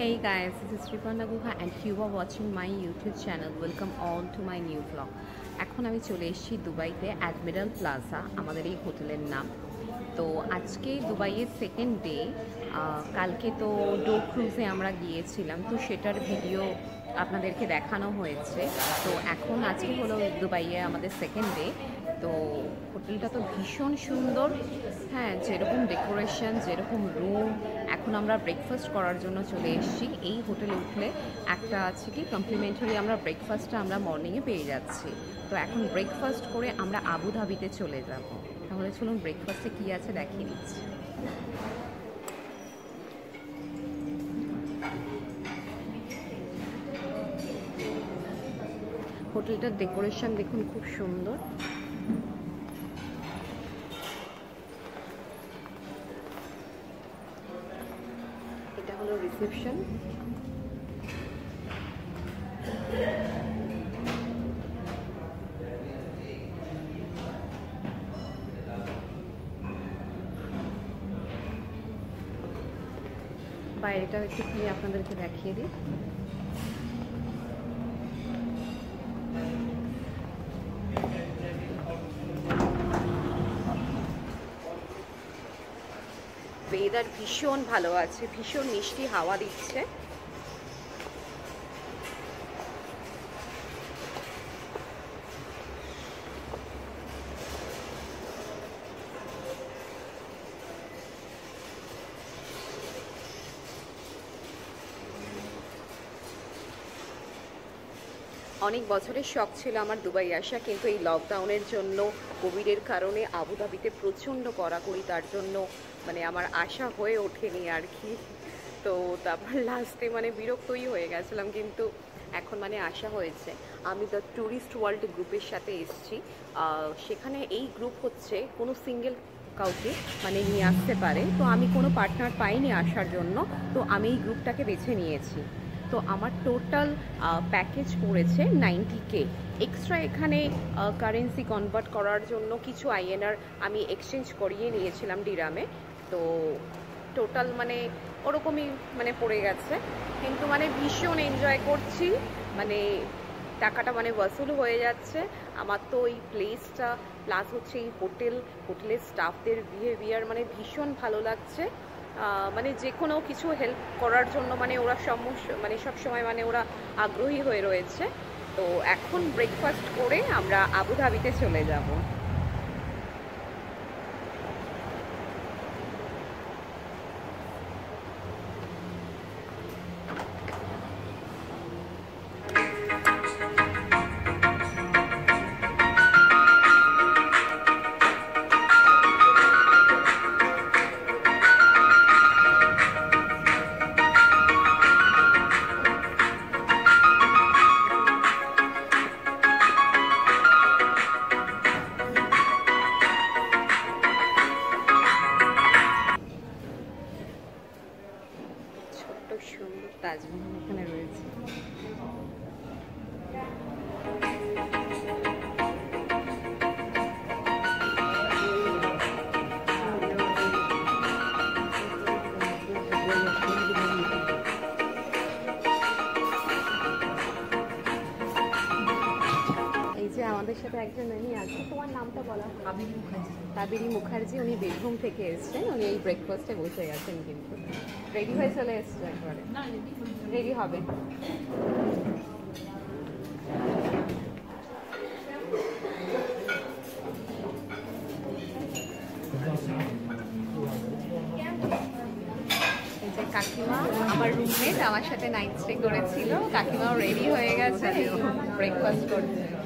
Hey guys, this is Sripanda Guha and you are watching my YouTube channel. Welcome all to my new vlog. এখন আমি চলে এসেছি দুবাইতে admiral plaza আমাদের এই হোটেলের নাম তো আজকে দুবাইয়ের সেকেন্ড ডে কালকে তো ডো ক্রুজে আমরা গিয়েছিলাম তো সেটার ভিডিও আপনাদেরকে দেখানো হয়েছে। তো এখন আজকে হলো দুবাইয়ে আমাদের সেকেন্ড ডে তো হোটেলটা তো ভীষণ সুন্দর। হ্যাঁ যেরকম ডেকোরেশন যেরকম রুম এখন আমরা ব্রেকফাস্ট করার জন্য চলে এসেছি। এই হোটেলে উঠলে একটা আছে কি কমপ্লিমেন্টারি আমরা ব্রেকফাস্টটা আমরা মর্নিংয়ে পেয়ে যাচ্ছি। তো এখন ব্রেকফাস্ট করে আমরা আবুধাবিতে চলে যাব। তাহলে চলুন ব্রেকফাস্টে কী আছে দেখিয়ে দিচ্ছি। হোটেলটার ডেকোরেশন দেখুন খুব সুন্দর। এটা হলো রিসেপশন। বাইরেটা একটুখানি আপনাদেরকে দেখিয়ে দিই। ভীষণ ভালো আছে ভীষণ মিষ্টি হাওয়া দিচ্ছে। অনেক বছরের শখ ছিল আমার দুবাই আসা, কিন্তু এই লকডাউনের জন্য, কোভিডের কারণে আবুধাবিতে প্রচণ্ড কড়াকড়ি, তার জন্য মানে আমার আশা হয়ে ওঠেনি আর কি। তো তারপর লাস্টে মানে বিরক্তই হয়ে গেছিলাম, কিন্তু এখন মানে আশা হয়েছে। আমি দ্য ট্যুরিস্ট ওয়ার্ল্ড গ্রুপের সাথে এসেছি। সেখানে এই গ্রুপ হচ্ছে কোনো সিঙ্গেল কাউকে মানে নিয়ে আসতে পারে। তো আমি কোনো পার্টনার পাইনি আসার জন্য, তো আমি এই গ্রুপটাকে বেছে নিয়েছি। তো আমার টোটাল প্যাকেজ পড়েছে নাইনটি কে এক্সট্রা এখানে কারেন্সি কনভার্ট করার জন্য কিছু আইএনআর আমি এক্সচেঞ্জ করিয়ে নিয়েছিলাম ডিরামে তো টোটাল মানে ওরকমই মানে পড়ে গেছে। কিন্তু মানে ভীষণ এনজয় করছি। মানে টাকাটা মানে ওয়াসুল হয়ে যাচ্ছে। আমার তো এই প্লেসটা প্লাস হচ্ছে এই হোটেল হোটেলের স্টাফদের বিহেভিয়ার মানে ভীষণ ভালো লাগছে। মানে যে কোনো কিছু হেল্প করার জন্য মানে ওরা সমস্যা মানে সবসময় মানে ওরা আগ্রহী হয়ে রয়েছে। তো এখন ব্রেকফাস্ট করে আমরা আবুধাবিতে চলে যাব। একজন মেনি আছে। তোমার নামটা বলা। কাবেরী মুখার্জি। কাবেরী মুখার্জি উনি বীরভূম থেকে এসছেন। উনি এই ব্রেকফাস্টে বসে গেছেন কিন্তু। রেডি হয়ে চলে এসছে একবারে। রেডি হবে। কাকিমা আমার রুমমেট আমার সাথে নাইট স্টে করেছিল। কাকিমাও রেডি হয়ে গেছে। ব্রেকফাস্ট করছে।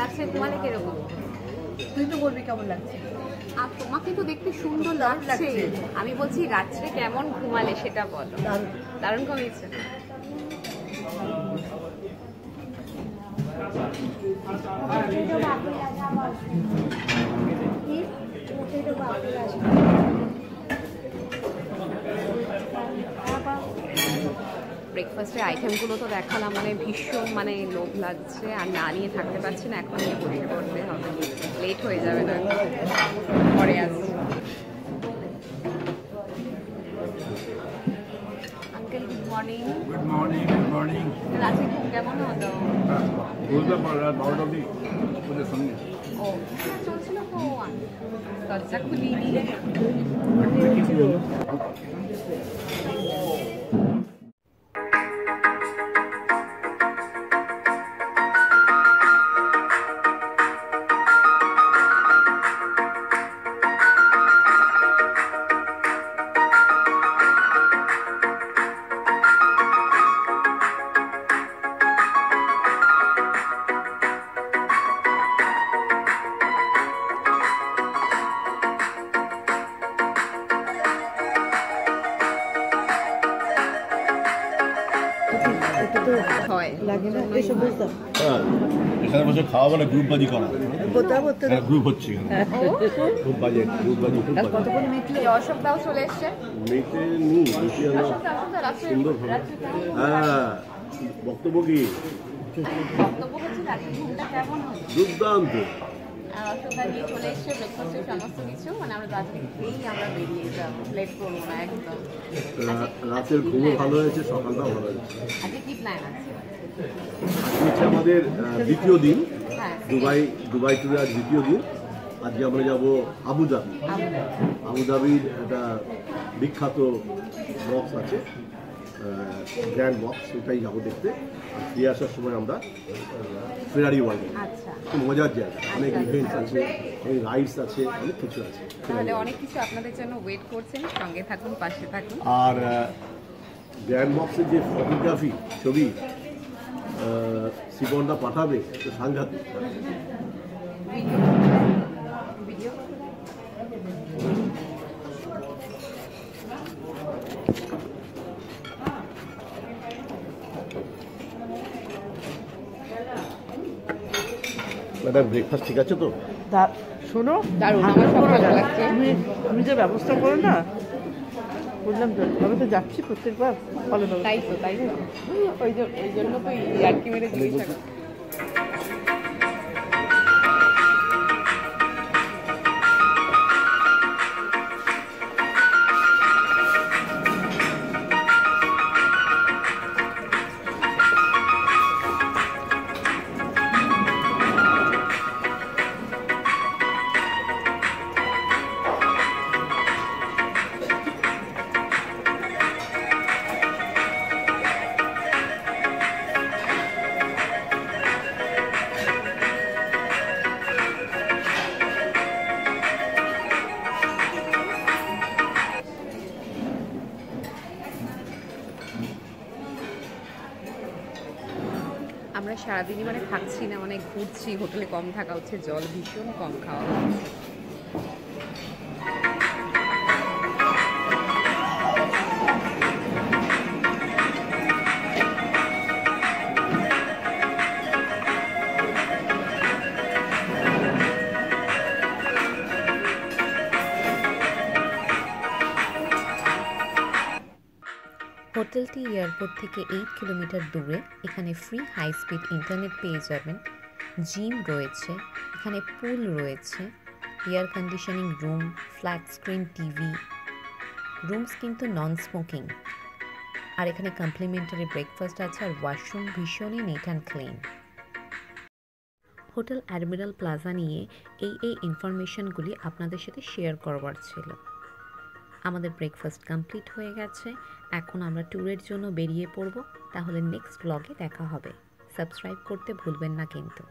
লাগছে মানে তোমার কীরকম? তুই তো বলবি কেমন লাগছে? আর তোমাকে তো দেখতে সুন্দর লাগছে। আমি বলছি রাত্রে কেমন ঘুমালে সেটা বলো। দারুণ। ঘুমিয়েছে Potato bakulas. Potato bakulas. ব্রেকফাস্টের আইটেমগুলো তো দেখালাম মানে ভীষণ মানে লোভ লাগছে আর না নিয়ে থাকতে পারছি না এখন নিয়ে বসে পড়তে হবে। লেট হয়ে যাবে না। পরে আসছি uncle good morning good morning good morning রাতে ঘুম কেমন হলো? বারোটা ওদের সঙ্গে। ও চলছিল দরজা খুলিনি। কি হয় হ্যাঁ এখানে বসে খাওয়া বলে গ্রুপ বাজি করা। গ্রুপ হচ্ছে বাজি বাজি চলে এসছে? মেয়েতে নি সুন্দর হ্যাঁ বক্তব্য কি? বক্তব্য হচ্ছে রাতের ঘুমটা দুর্দান্ত। আর নিয়ে চলে এসছে ব্রেকফাস্টের সমস্ত কিছু। মানে আমরা রাত্রে খেয়েই আমরা বেরিয়ে যাব লেট করব না একদম। রাতের ঘুমও ভালো হয়েছে সকালটাও ভালো হয়েছে। আজকে কি প্ল্যান আছে। আজকে হচ্ছে আমাদের দ্বিতীয় দিন হ্যাঁ। দুবাই দুবাই ট্যুরে আজ দ্বিতীয় দিন। আজকে আমরা যাব আবুধাবি আবুধাবির একটা বিখ্যাত বক্স আছে গ্র্যান্ড বক্স ওটাই যাব দেখতে। আর ফিরে আসার সময় আমরা ফেরারি ওয়ার্ল্ডে আচ্ছা। খুব মজার জায়গা। অনেক ইভেন্টস আছে অনেক রাইডস আছে অনেক কিছু আছে। তাহলে অনেক কিছু আপনাদের জন্য ওয়েট করছেন। সঙ্গে থাকুন পাশে থাকুন। আর গ্র্যান্ড বক্সের যে ফটোগ্রাফি ছবি সিবনটা পাঠাবে তো সাংঘাতিক। ম্যাডাম ব্রেকফাস্ট ঠিক আছে তো? দা- শোনো দারুণ, আমার সব ভালো লাগছে। তুমি তুমি যে ব্যবস্থা করো না বললাম তো আমি তো যাচ্ছি প্রত্যেকবার ভালো তাই তো তাই তো। ওই যে ওই জন্য তো ইয়ার্কি মেরে জিজ্ঞাসা সারাদিনই মানে খাচ্ছি না মানে ঘুরছি। হোটেলে কম থাকা হচ্ছে, জল ভীষণ কম খাওয়া হচ্ছে। এয়ারপোর্ট থেকে এইট কিলোমিটার দূরে এখানে ফ্রি হাই স্পিড ইন্টারনেট পেয়ে যাবেন। জিম রয়েছে, এখানে পুল রয়েছে air conditioning room flat screen TV rooms কিন্তু নন স্মোকিং আর এখানে কমপ্লিমেন্টারি ব্রেকফাস্ট আছে আর ওয়াশরুম ভীষণই neat and clean hotel Admiral Plaza নিয়ে এই এই ইনফরমেশনগুলি আপনাদের সাথে শেয়ার করবার ছিল। আমাদের ব্রেকফাস্ট কমপ্লিট হয়ে গেছে। এখন আমরা ট্যুরের জন্য বেরিয়ে পড়ব। তাহলে নেক্সট ব্লগে দেখা হবে। সাবস্ক্রাইব করতে ভুলবেন না কিন্তু।